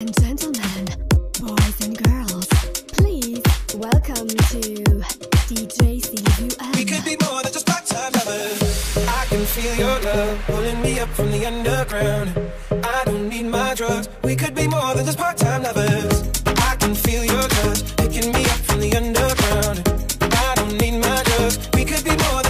and gentlemen, boys and girls, please welcome to DJ CUM. We could be more than just part-time lovers. I can feel your love pulling me up from the underground. I don't need my drugs. We could be more than just part-time lovers. I can feel your touch picking me up from the underground. I don't need my drugs. We could be more than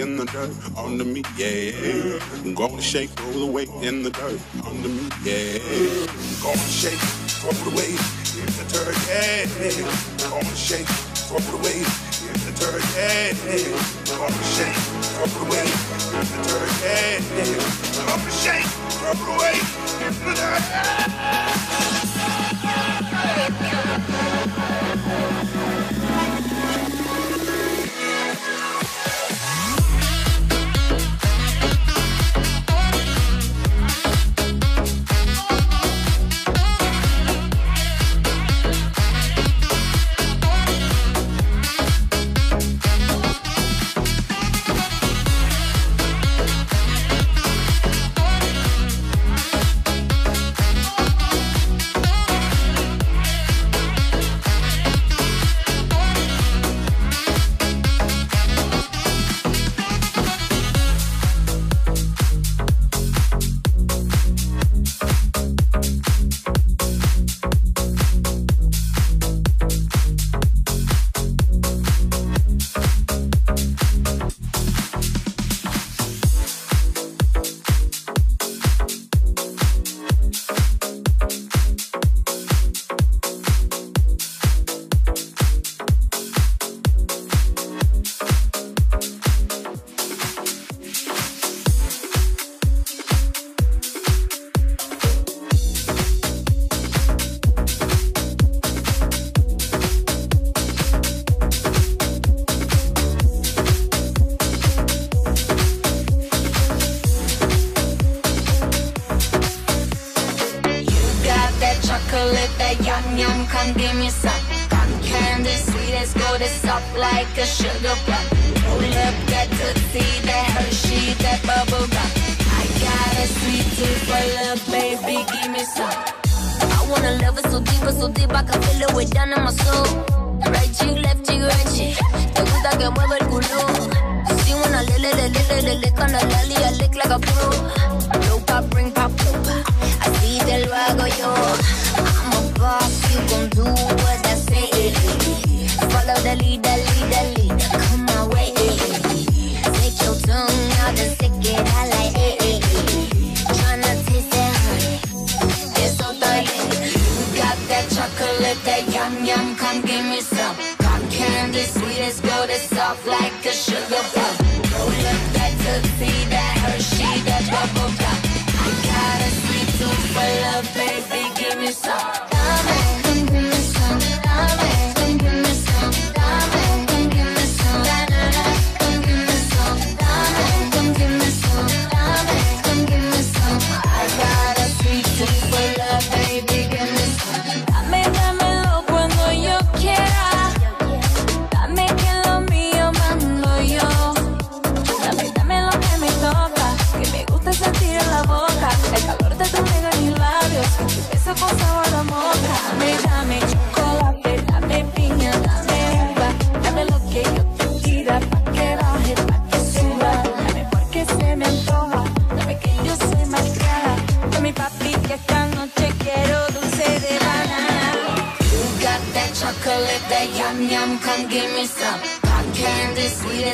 in the dirt under me, yeah. I'm gonna shake, off the weight. in the dirt under me, yeah. I'm gonna shake, off the weight. in the dirt, yeah. I'm gonna shake, off the weight. in the dirt, yeah. I'm gonna shake, off the weight. in the dirt, yeah. I'm gonna shake, off the weight. in the dirt. Yeah.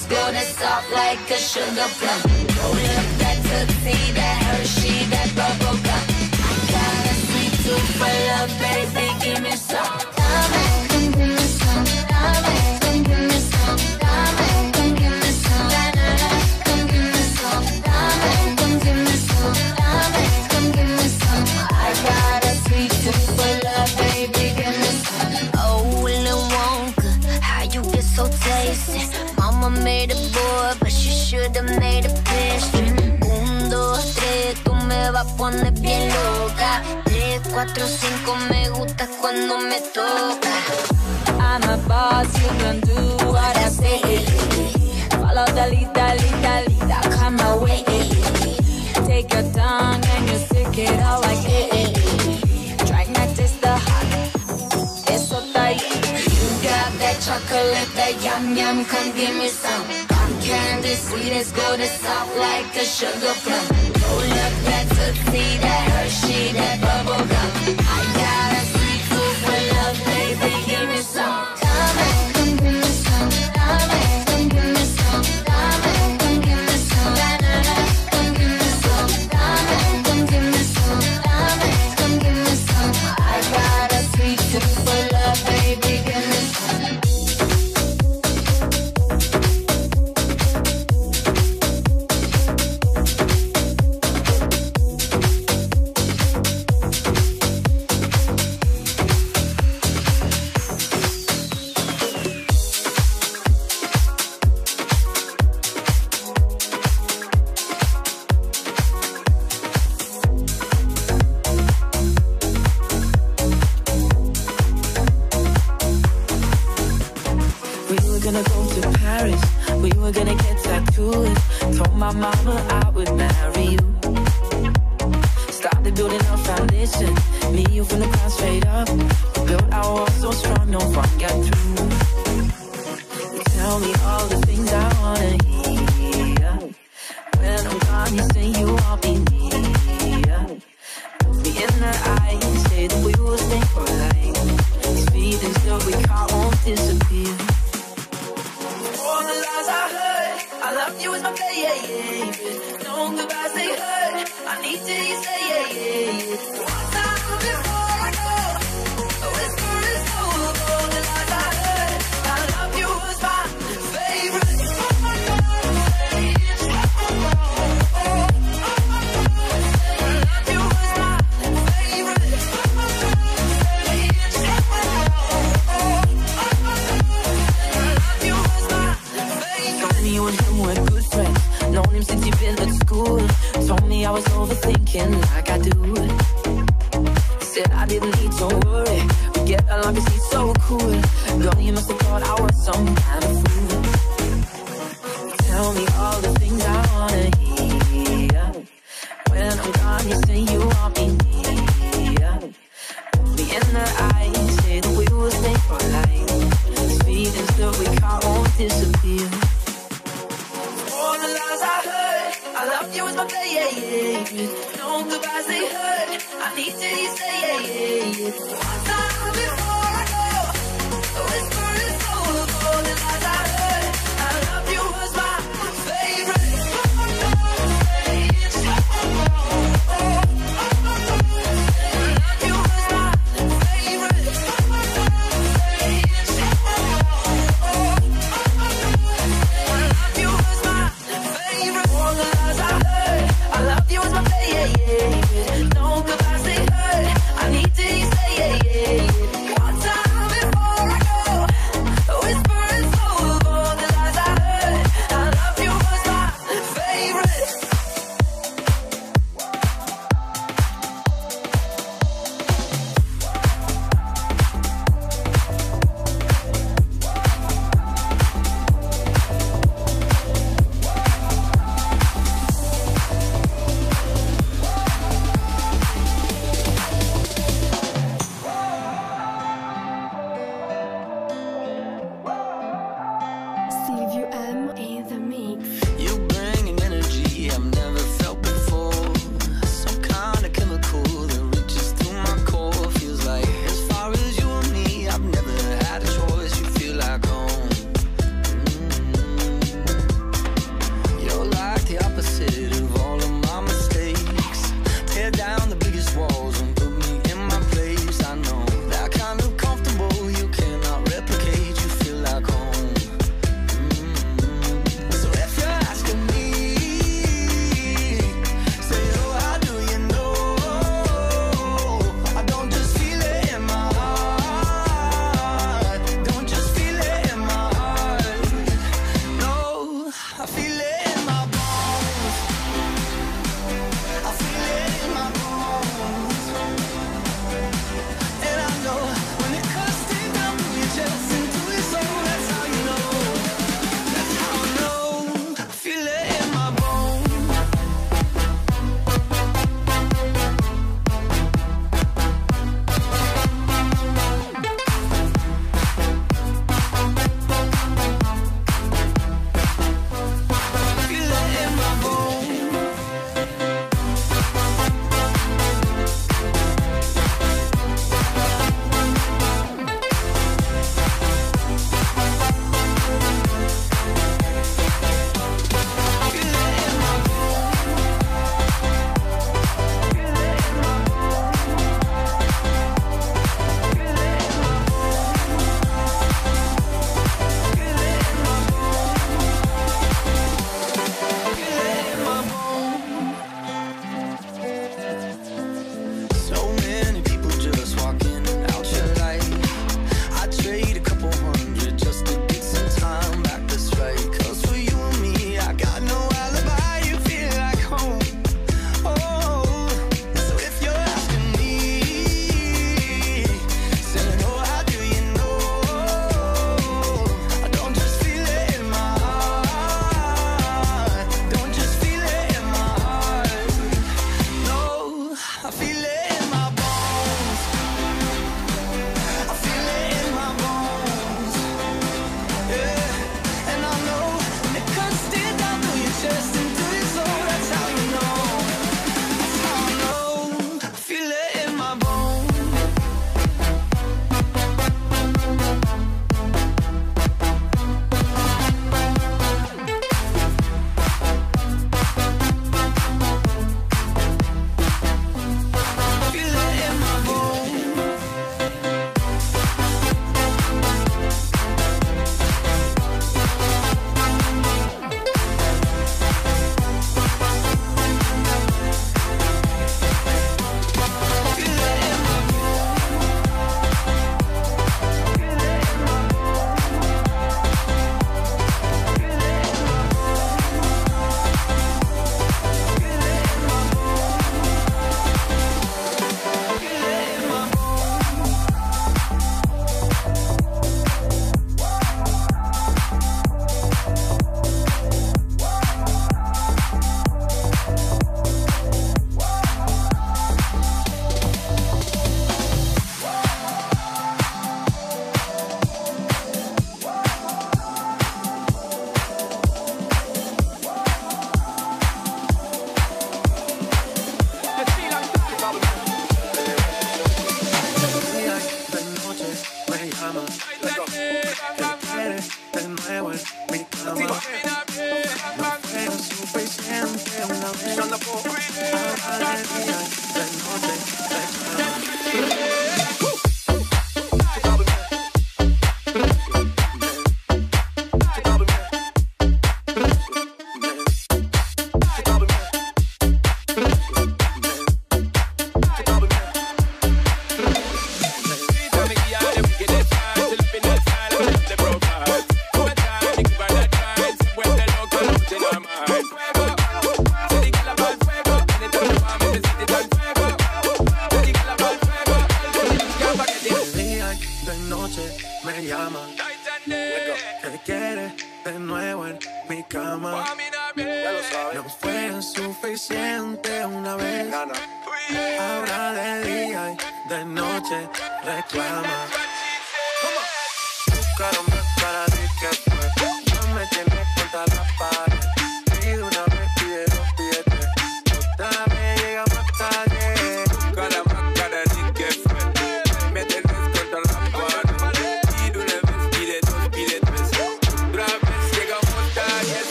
is to soft like a sugar plum. Roll up that tootsie, that Hershey, that bubble gum. I got a sweet tooth for love, baby. cuando me toca. I'm a boss, you can do what I say. Follow the lead, the lead, the lead, I come my way. Take your tongue and you stick it all like it. Try not to the hot, it's so tight. You got that chocolate, that yum yum, come give me some. Palm candy, sweet as gold, it's soft like a sugar plum. Roll up that tootsie, that Hershey, that bubble gum. you say you are me. I was overthinking like I do. Said I didn't need, to worry. We get along, cause he's so cool. Girl, you must have thought I was some kind of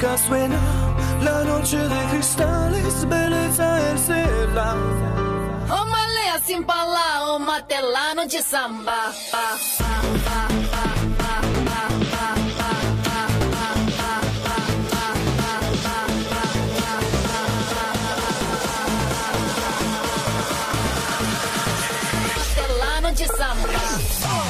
música suena, la noche de cristales, beleza excela. Malé, assim pra lá, o matelano de samba. Pa, pa, pa. Samba.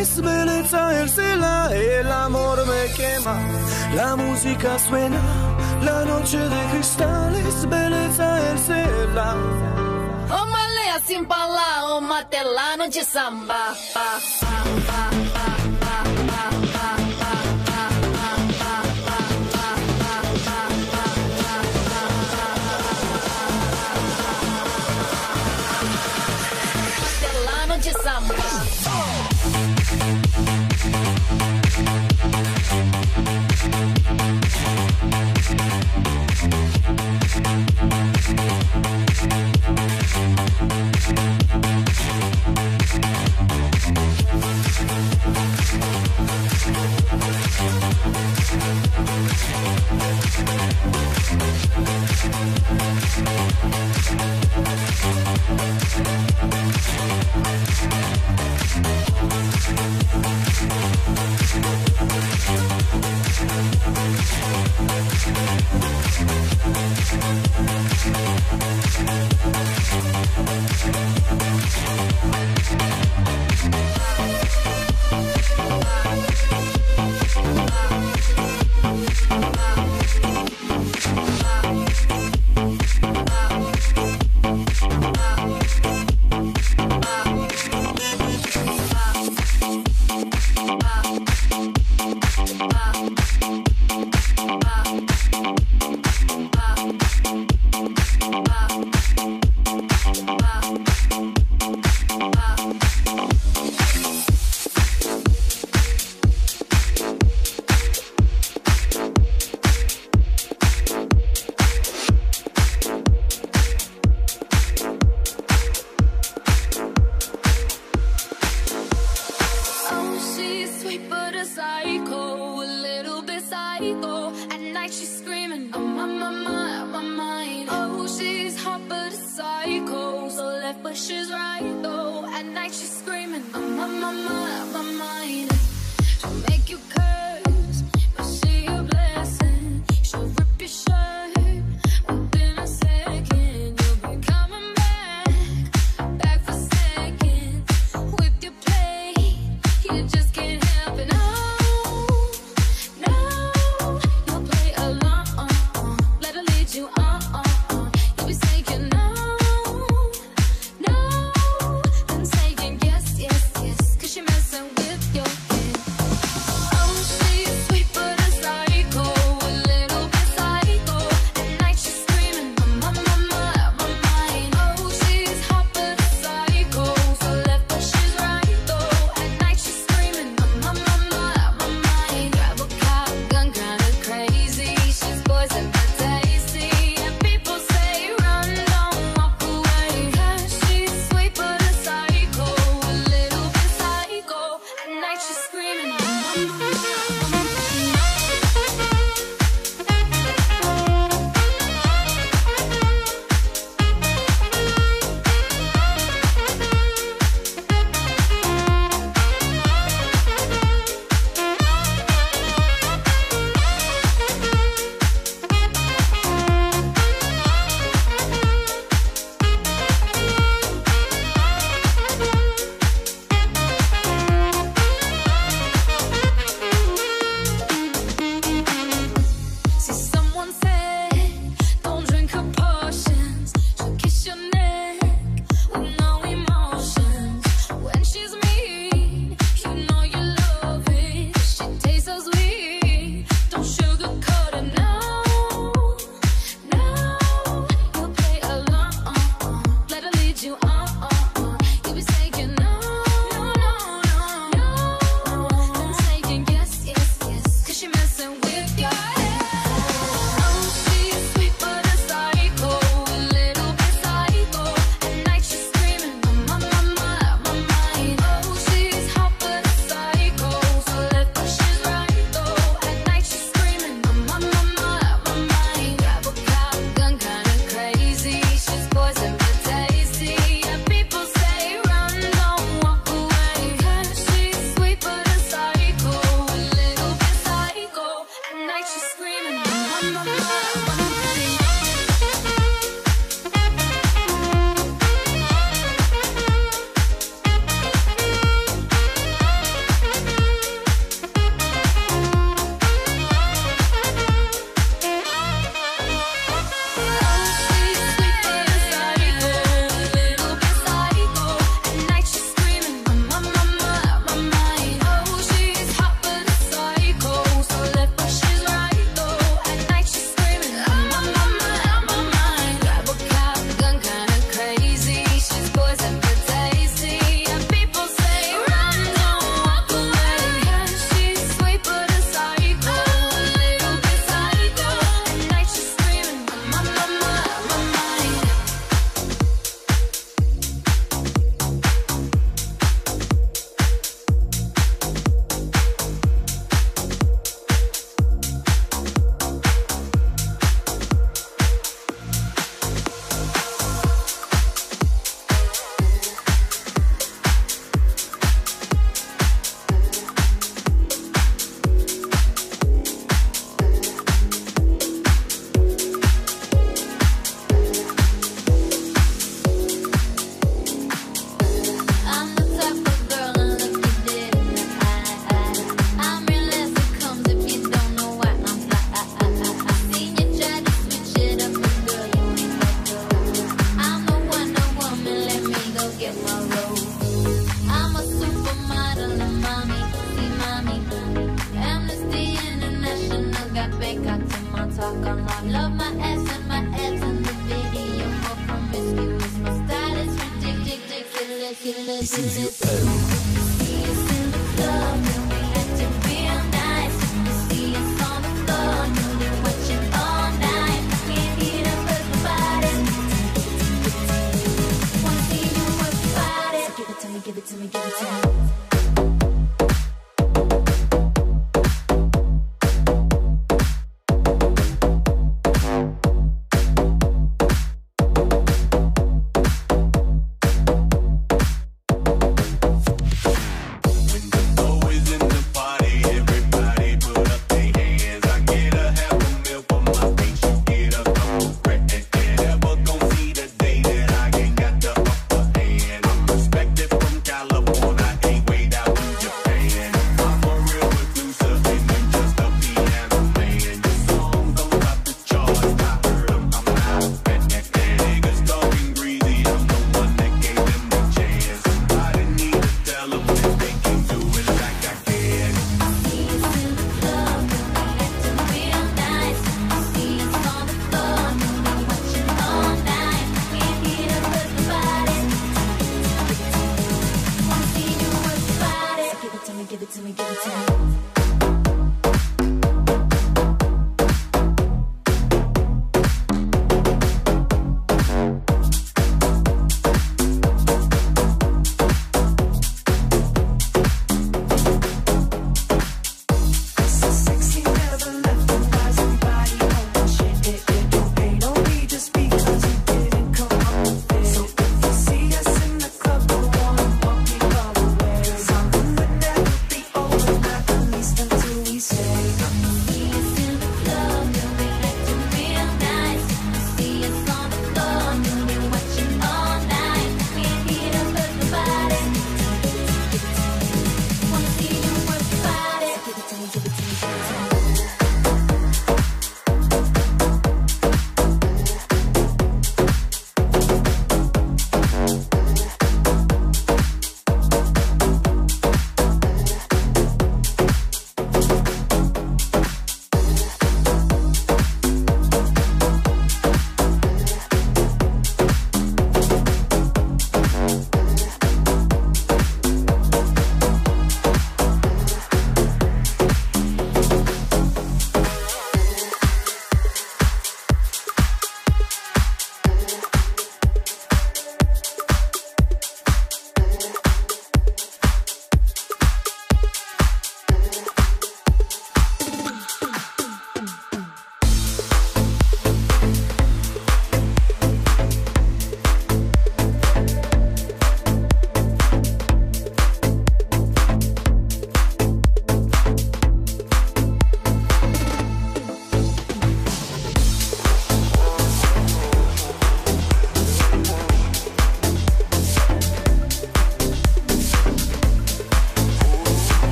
belleza el cela, el amor me quema, la música suena, la noche de cristales, belleza el cela. Ô assim pra lá, ô matelano de samba. Night she's screaming, I'm on my mind, my mind. Oh, she's hot but a psycho, so left but she's right though. At night she's screaming, I'm on my mind, my mind.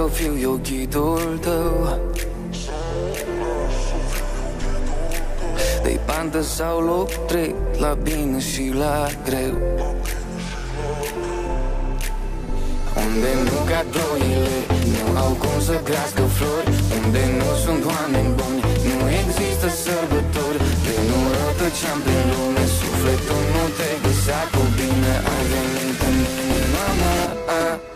să fiu eu ghidul tău. De bandă sau loc trec La bine și la greu. Unde nu cadourile Nu au cum să crească flori Unde nu sunt oameni buni Nu există sărbători. De nu rătăceam prin lume Sufletul nu te găsea cu bine. Ai venit în mine, mama a,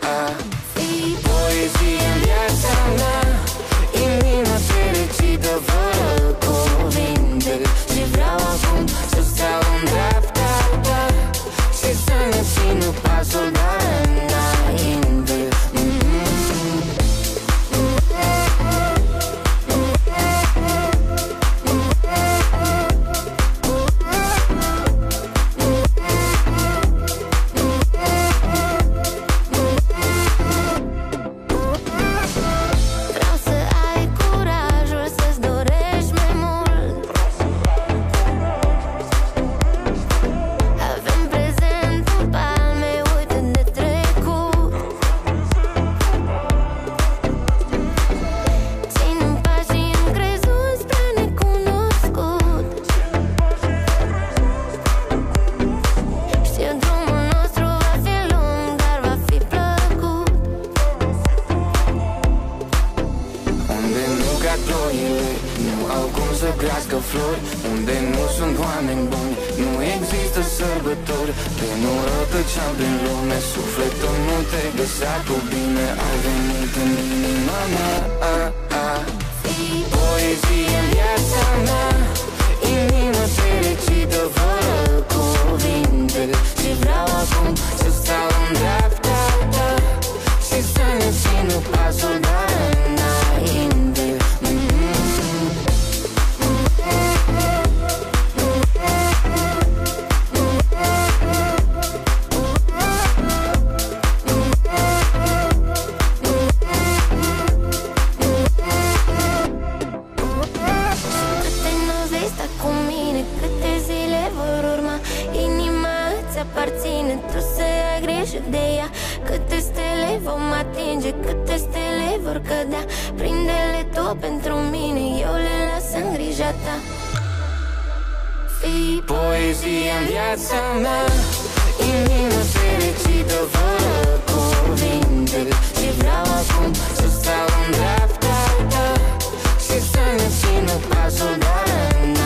poezie în viața mea Inima se recită fără cuvinte. Și vreau acum să stau în dreapta ta Și să ne țină pasul, dar în